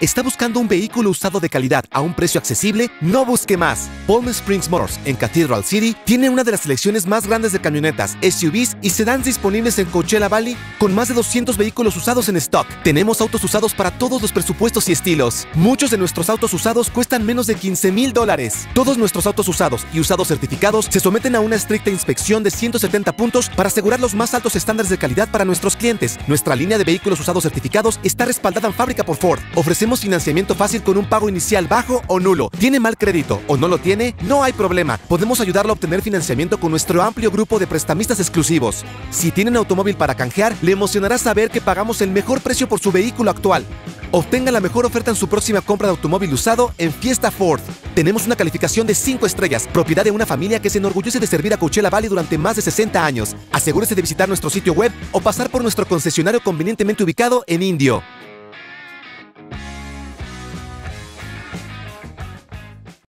¿Está buscando un vehículo usado de calidad a un precio accesible? No busque más. Palm Springs Motors en Cathedral City tiene una de las selecciones más grandes de camionetas, SUVs y sedans disponibles en Coachella Valley con más de 200 vehículos usados en stock. Tenemos autos usados para todos los presupuestos y estilos. Muchos de nuestros autos usados cuestan menos de 15 mil dólares. Todos nuestros autos usados y usados certificados se someten a una estricta inspección de 170 puntos para asegurar los más altos estándares de calidad para nuestros clientes. Nuestra línea de vehículos usados certificados está respaldada en fábrica por Ford. Ofrecemos financiamiento fácil con un pago inicial bajo o nulo. ¿Tiene mal crédito o no lo tiene? No hay problema. Podemos ayudarlo a obtener financiamiento con nuestro amplio grupo de prestamistas exclusivos. Si tiene un automóvil para canjear, le emocionará saber que pagamos el mejor precio por su vehículo actual. Obtenga la mejor oferta en su próxima compra de automóvil usado en Fiesta Ford. Tenemos una calificación de 5 estrellas, propiedad de una familia que se enorgullece de servir a Coachella Valley durante más de 60 años. Asegúrese de visitar nuestro sitio web o pasar por nuestro concesionario convenientemente ubicado en Indio.